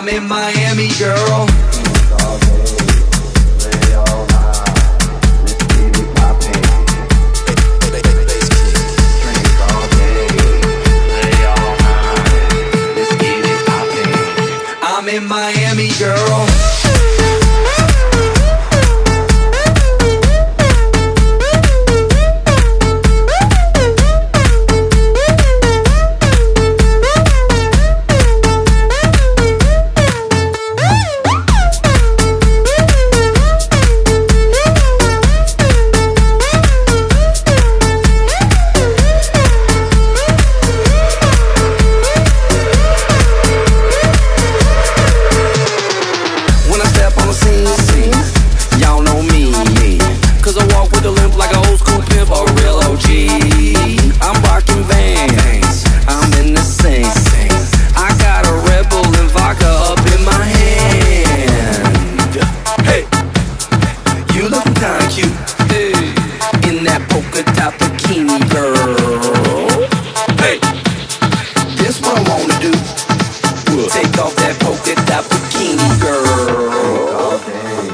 I'm in Miami, girl. I'm in Miami, girl. Polka dot bikini, girl. Hey, this what I wanna do. Take off that polka dot bikini, girl. all day,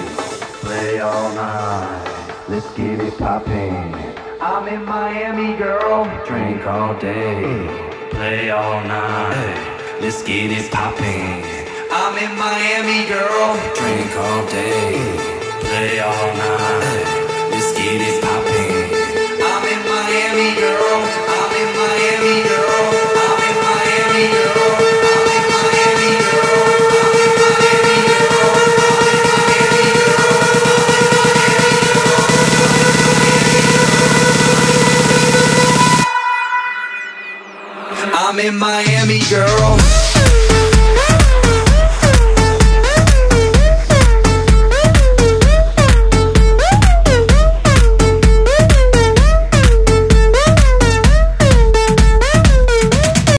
play all night. Let's get it poppin'. I'm in Miami, girl. Drink all day, play all night. Let's get it poppin'. I'm in Miami, girl. Drink all day, play all night. Let's get it I'm in Miami, girl.